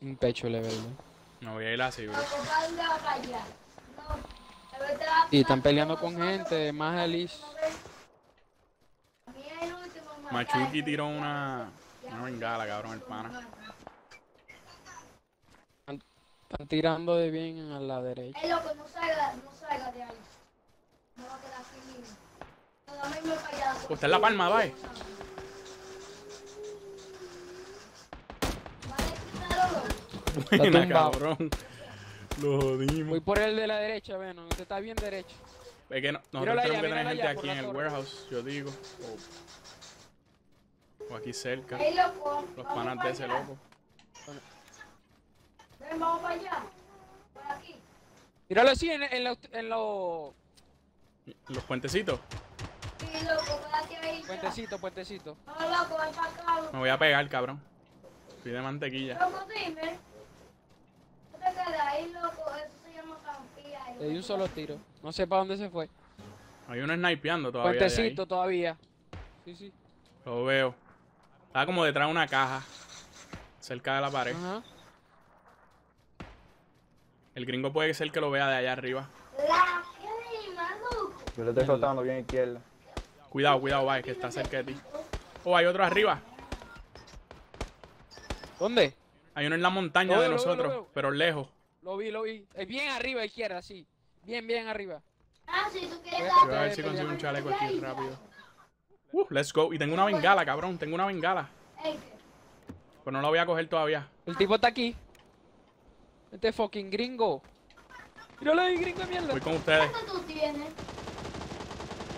Un pecho level. ¿no? Voy a ir así, bro. Y están peleando con gente, más Elise. Machuki tiró una, una bengala, cabrón, el pana. Están tirando de bien a la derecha. Ey, loco, no salga, no salga de ahí. No va a quedar allá. Usted es la palma, bye. Vale, quítalo. Buena, cabrón. Lo jodimos. Voy por el de la derecha, Venom. Usted está bien derecho. Es que no, nosotros tenemos allá, que tener gente aquí en el torre. warehouse, yo digo. O, o aquí cerca. Ey, loco. Los vamos panas de ese allá. loco. Ven, vamos para allá. Por aquí. Míralo así en, en, los- en los Los puentecitos. Sí, loco, quédate ahí. ya. puentecitos, puentecitos. No, loco, ven para acá. Me voy a pegar, cabrón. Pide mantequilla. Loco, dime. Loco. Eso se llama campía. Le di un solo tiro. No sé para dónde se fue. Hay uno snipeando todavía. Puentecito todavía. Sí, sí. Lo veo. Está como detrás de una caja. Cerca de la pared. Ajá. El gringo puede ser que lo vea de allá arriba. La que maluco. Yo le estoy soltando bien izquierda. Cuidado, cuidado, va, que está cerca de ti. Oh, hay otro arriba. ¿Dónde? Hay uno en la montaña Lo de veo, lo veo, lo nosotros, veo. pero lejos. Lo vi, lo vi. Eh, bien arriba, izquierda, sí. Bien, bien arriba. Ah, si tú quieres Voy a ver si consigo un chaleco aquí rápido. Uh, let's go. Y tengo una bengala, cabrón. Tengo una bengala. Pero no la voy a coger todavía. El tipo está aquí. Este fucking gringo. Míralo ahí, gringo de mierda. Voy con ustedes. ¿Cuánto tú tienes?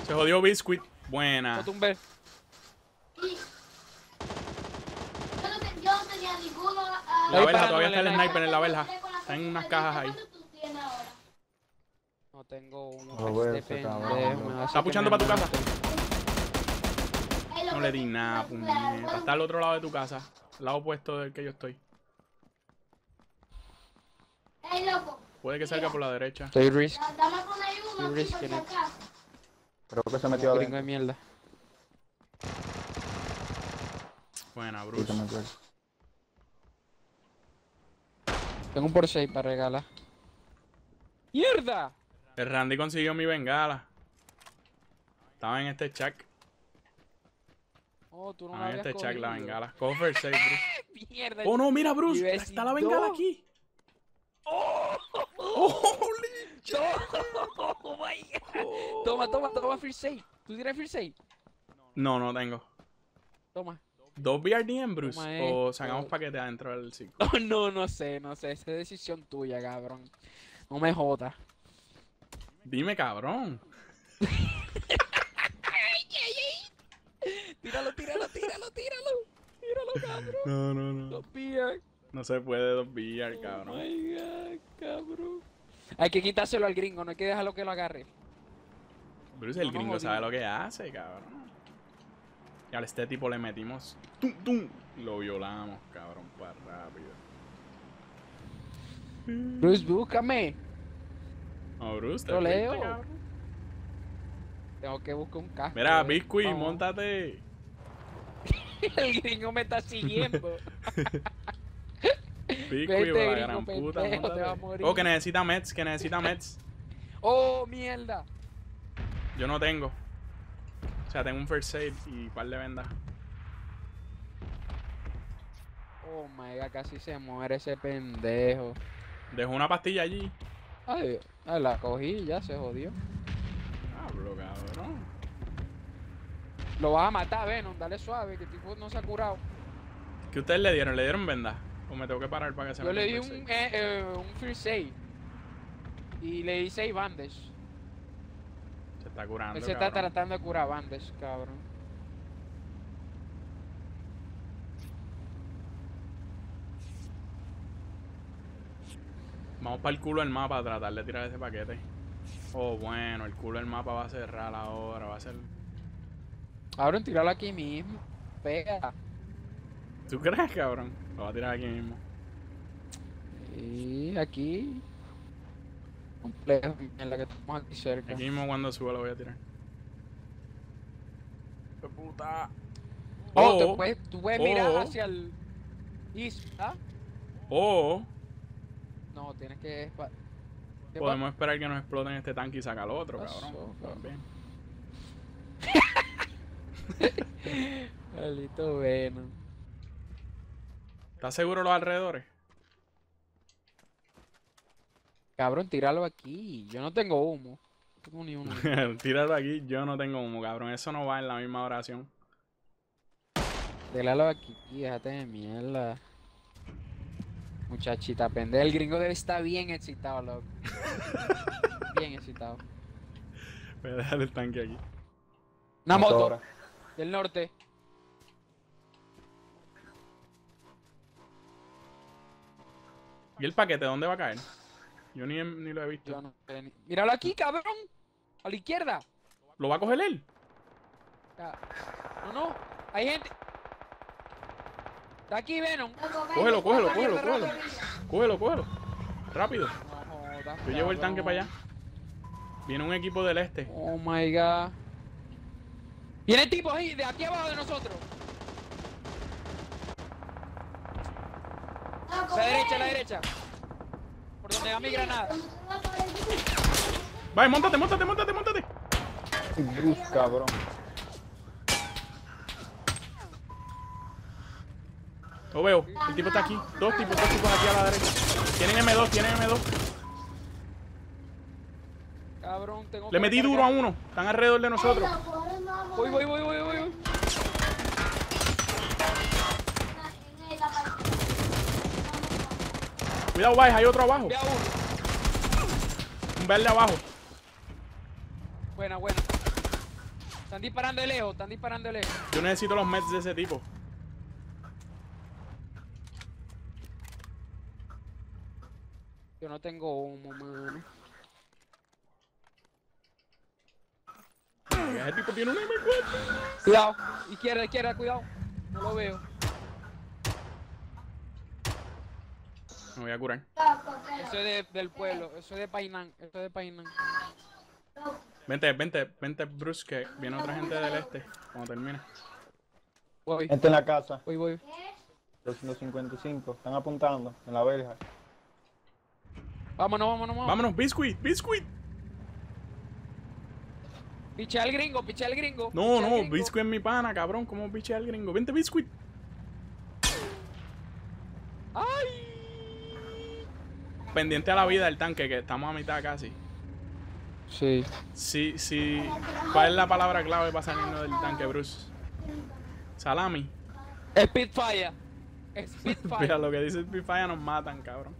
Se jodió Biscuit. Buena. Lo tumbé. Yo no, te- yo no tenía ninguno. ah, La verja, todavía está el sniper en la verja. Con la Está en unas cajas ahí. No tengo uno. Pendejo, hace ¿Está puchando para tu casa? No le di nada, puñeta. Está al otro lado de tu casa. Al lado opuesto del que yo estoy. Ey, loco. Puede que salga por la derecha. Estoy risk. it. acaso. Creo que se metió adentro. de mierda. Buena, Sí, Bruce. se metió. Tengo un por 6 para regalar. ¡Mierda! El Randy consiguió mi bengala. Estaba en este check. Oh, tú no Estaba en este check la bengala. Cover safe, Bruce. ¡Mierda! Oh no, mira, Bruce. Está la bengala aquí. Oh my god. Toma, toma, toma Free Save. ¿Tú tienes Free Save? No, no tengo. Toma. ¿Dos BRDM, Bruce? O sacamos paquete adentro del ciclo. Oh, no, no sé, no sé. Esa es decisión tuya, cabrón. No me jodas. Dime, cabrón. Tíralo, tíralo, tíralo, tíralo. Tíralo, cabrón. No, no, no. Los pillan. No se puede dos VR, Oh cabrón. my god, cabrón. Hay que quitárselo al gringo, no hay que dejarlo que lo agarre. Bruce, el No gringo sabe lo que hace, cabrón. Y a este tipo le metimos. ¡Tum, tum! Lo violamos, cabrón, para rápido. Bruce, búscame. No, Bruce, te Lo leo. cabrón. Tengo que buscar un casco. Mira, eh. Biscuit, Vamos. montate. El gringo me está siguiendo. Biscuit, Vete, la gran puta, pendejo, te móntate. vas a morir. Oh, que necesita meds, que necesita meds. oh, mierda. Yo no tengo. O sea, tengo un first aid y par de vendas. Oh my god, casi se muere ese pendejo. Dejo una pastilla allí. Ay, ay, la cogí, ya se jodió. Hablo, cabrón. Lo vas a matar, Venom, dale suave, que el tipo no se ha curado. ¿Qué ustedes le dieron? ¿Le dieron vendas? ¿O me tengo que parar para que se Yo meta le di un, eh, eh, un. Y le di 6 bandage. Está curando, Él se está cabrón. tratando de curar bandage, cabrón. Vamos para el culo del mapa a tratar de tirar ese paquete. Oh, bueno, el culo del mapa va a cerrar ahora, va a ser... Cabrón, tíralo aquí mismo. Pega. ¿Tú crees, cabrón? Lo va a tirar aquí mismo. Y aquí. Complejo, en la que estamos aquí cerca. Aquí mismo cuando suba lo voy a tirar. ¡Qué puta! Oh, te Oh, puedes, tú puedes oh, mirar oh. hacia el east, ¿ah? O No, tienes que... espa- ¿Qué podemos esperar que nos exploten este tanque y sacar otro, cabrón. cabrón. También. pa- Maldito Venom. ¿Estás seguro los alrededores? Cabrón, tíralo aquí. Yo no tengo humo. No tengo ni uno. Tíralo aquí, yo no tengo humo, cabrón. Eso no va en la misma oración. Tíralo aquí, déjate de mierda. Muchachita pendeja. El gringo debe estar bien excitado, loco. bien excitado. Voy a dejar el tanque aquí. Una moto del norte. ¿Y el paquete dónde va a caer? Yo ni, ni lo he visto. No ni- Míralo aquí, cabrón. A la izquierda. ¿Lo va a coger él? No, no. Hay gente. Está aquí, Venom. Cógelo, cógelo, cógelo, cógelo. Cógelo, cógelo. Rápido. Yo llevo el tanque para allá. Viene un equipo del este. Oh my god. Viene tipo ahí, de aquí abajo de nosotros. A la derecha, a la derecha. Donde va mi granada. Vaya, montate, montate, montate, montate. Bruce, cabrón. Lo veo. El tipo está aquí. Dos tipos, dos tipos aquí a la derecha. Tienen M2, tienen M2. Cabrón, tengo Le metí duro a uno. Están alrededor de nosotros. Voy, voy, voy, voy, voy. Cuidado, hay otro abajo. Un verde abajo. Buena, buena. Están disparando de lejos, están disparando de lejos. Yo necesito los meds de ese tipo. Yo no tengo humo, mano. Ese tipo tiene un M4. Cuidado. Izquierda, izquierda, cuidado. No lo veo. Me voy a curar. Eso es de- del pueblo, eso es de Painan, eso es de Painan. Vente, vente, vente, Bruce, que viene otra gente del este. Cuando termine. Voy, Gente en la casa. voy, voy. 255. Están apuntando en la verja. Vámonos, vámonos, vámonos. Vámonos, Biscuit, Biscuit. Piche al gringo, piche al gringo. No, no, gringo. Biscuit es mi pana, cabrón. ¿Cómo piche al gringo? Vente, Biscuit. ¡Ay! Pendiente a la vida del tanque, que estamos a mitad casi. Sí. Sí, sí. ¿Cuál es la palabra clave para salirnos del tanque, Bruce? Salami. Spitfire. Mira, Spitfire. lo que dice Pifaya nos matan, cabrón.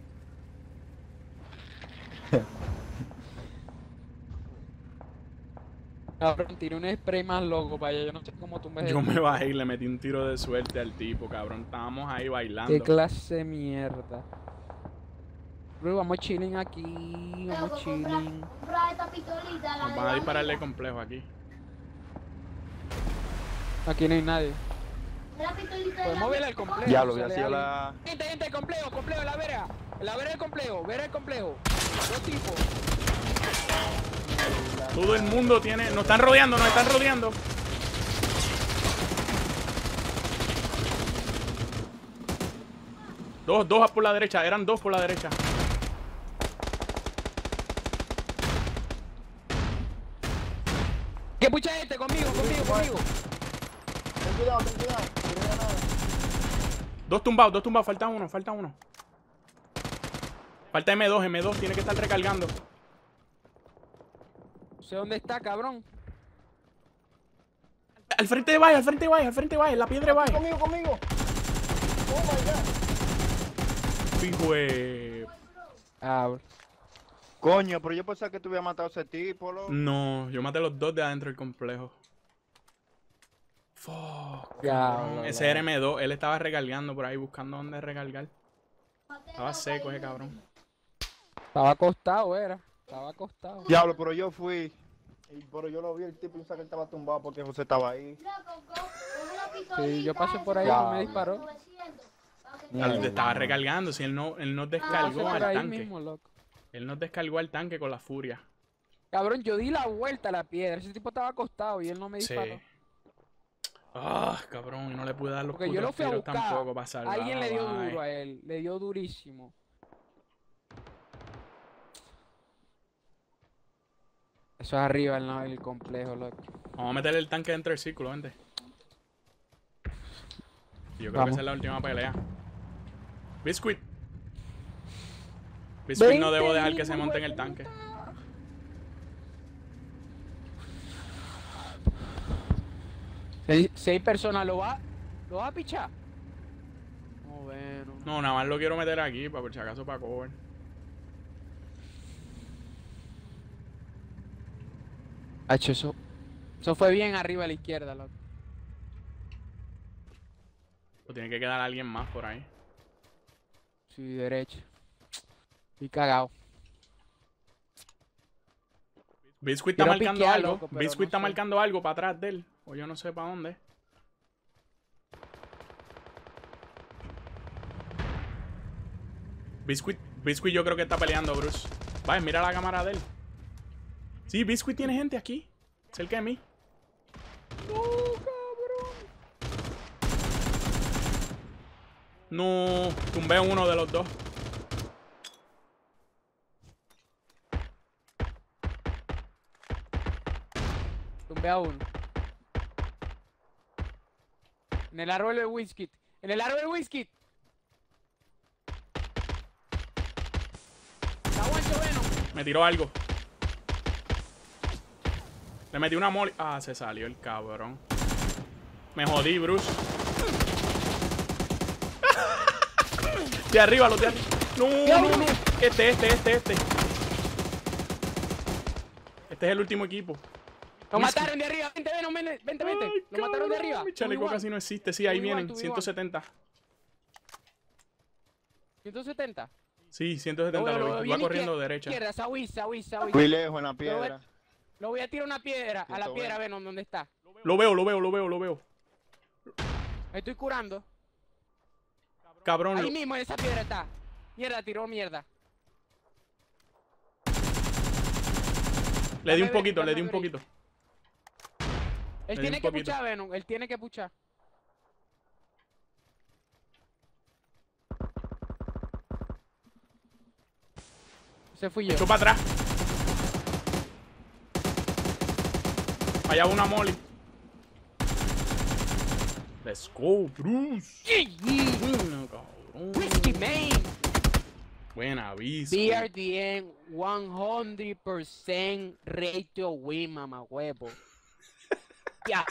Cabrón, tiene un spray más loco para allá. Yo no sé cómo tú me Yo me bajé y le metí un tiro de suerte al tipo, cabrón. Estábamos ahí bailando. Qué clase de mierda. Bro, vamos chilling aquí. Vamos chilling. Compra esta pistolita, la Nos de van a dispararle complejo aquí. Aquí no hay nadie. La pistolita de Podemos ver el complejo. Ya lo sido alguien. la. Gente, gente, complejo, complejo, la vera. La vera del complejo, vera del complejo. Dos tipos. Todo el mundo tiene. Nos están rodeando, nos están rodeando. Dos, dos por la derecha, eran dos por la derecha. Mucha gente conmigo, conmigo, conmigo. Ten cuidado, ten cuidado. Dos tumbados, dos tumbados, falta uno, falta uno. Falta M2, M2, tiene que estar recargando. No sé dónde está, cabrón. Al frente de Valle, al frente de Valle, al frente de Valle, en la piedra de Valle. Conmigo, conmigo. Oh my god. Hijo de- Ah, bro. Coño, pero yo pensaba que tú habías matado a ese tipo, loco. No, yo maté a los dos de adentro del complejo. Fuck. Ya, Ese bla. era M2, él estaba recargando por ahí buscando dónde recargar. Estaba seco ese cabrón. Estaba acostado, era. Estaba acostado. Diablo, pero yo fui. Y, pero yo lo vi, el tipo pensaba que él estaba tumbado porque José estaba ahí. Sí, yo pasé por ahí y me disparó. 900, para que te- Mierda. Él estaba recargando, si él no, él Pasé descargó por al tanque. mismo, loco. Él nos descargó al tanque con la furia. Cabrón, yo di la vuelta a la piedra. Ese tipo estaba acostado y él no me Sí. disparó. Ah, cabrón, y no le pude dar los Porque yo lo fui a tiros buscar. tampoco para salvar. Alguien le dio duro a él. Le dio durísimo. Eso es arriba en la- el complejo, loco. Vamos a meterle el tanque dentro del círculo, vente. Yo creo que esa es la última pelea. Biscuit. No debo dejar que se monte en el tanque. Seis, seis personas lo va. ¿Lo va a pichar? No, bueno. No, nada más lo quiero meter aquí, para por si acaso para cover. Hacho, eso. Eso fue bien arriba a la izquierda, loco. O tiene que quedar alguien más por ahí. Sí, derecha. Y cagado. Biscuit está Quiero marcando piquear, algo. loco, Biscuit no está sé. marcando algo para atrás de él. O yo no sé para dónde. Biscuit, Biscuit yo creo que está peleando, Bruce. Vaya, mira la cámara de él. Sí, Biscuit tiene gente aquí. Cerca de mí. No, cabrón. No, tumbé uno de los dos. Tumbé a uno. En el árbol de whisky. En el árbol de whisky. Está. Me tiró algo. Le metí una moli. Ah, se salió el cabrón. Me jodí, Bruce. De arriba, los de arriba. No, no, no. Este, este, este, este. Este es el último equipo. Lo mataron de arriba. Vente, Venom, vente, vente. vente. Ay, Lo mataron de arriba. Mi chaleco casi no existe. Sí, ahí Tú vienen. tú igual. 170. 170. Sí, 170. Lo veo, Lo lo vi. veo. Va corriendo derecha. Izquierda, Sawi, Sawi, Sawi. Muy lejos en la piedra. Lo voy a tirar una piedra. A la 120. piedra, Venom, ¿dónde está? Lo veo, lo veo, lo veo, lo veo. Me estoy curando. Cabrón. Ahí lo- mismo en esa piedra está. Mierda, tiró mierda. Le di un poquito, le di un poquito. Él tiene que puchar, Venom. Él tiene que puchar. Ese fui yo. Para atrás. Allá una molly. Let's go, Bruce. Buena, cabrón. Whiskey man. Buena vista. BRDN 100% ratio win, mamá huevo. Ya.